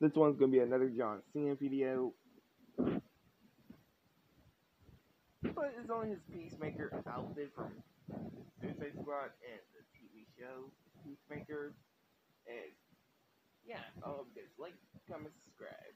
this one's gonna be another John Cena video. But it's on his Peacemaker outfit from Suicide Squad and the TV show Peacemaker. And yeah, all of this like, comment, subscribe.